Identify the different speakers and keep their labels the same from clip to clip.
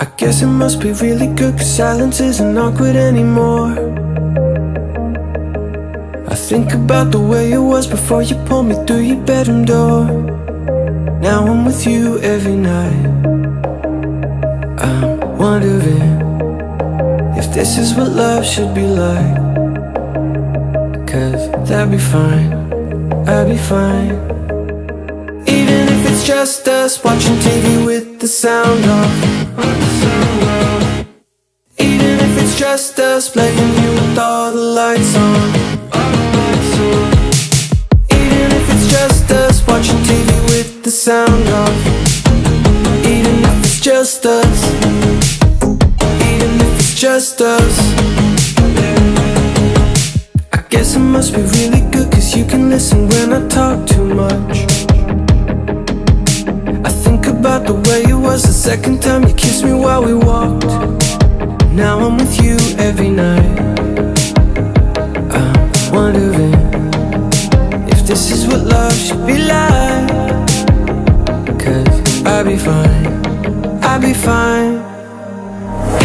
Speaker 1: I guess it must be really good cause silence isn't awkward anymore. I think about the way it was before you pulled me through your bedroom door. Now I'm with you every night. I'm wondering if this is what love should be like. Cause that'd be fine, I'd be fine. Even if it's just us watching TV with the sound off just us playing you with all the lights on. Even if it's just us watching TV with the sound off Even if it's just us. Even if it's just us. I guess it must be really good cause you can listen when I talk too much. I think about the way it was the second time you kissed me while we walked now I'm with you every night. I'm wondering If this is what love should be like. Cause I'll be fine I'll be fine.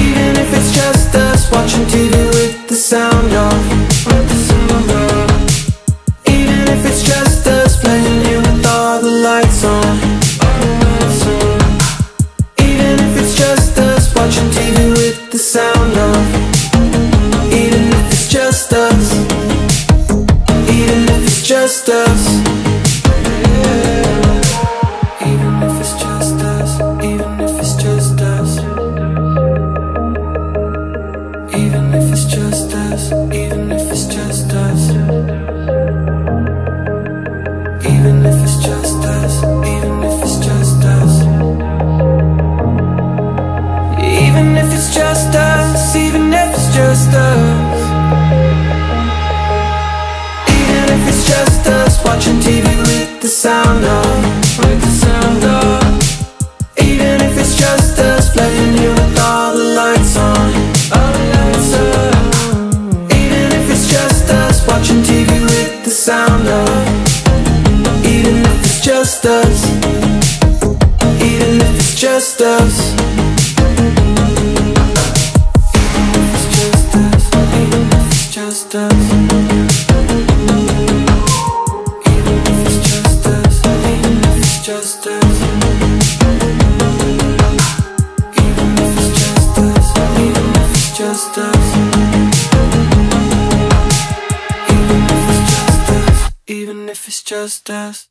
Speaker 1: Even if it's just us watching TV with the sound off the sound of Even if it's just us. Even if it's just us. Even if it's just us. Even if it's just us. Even if it's just us. Even if it's just us. Even if it's just us watching TV with the sound off With the sound off Even if it's just us playing here with all the lights on All the lights on Even if it's just us watching TV with the sound off Even if it's just us. Even if it's just us. Just us. Even if it's just us just us Even if it's just us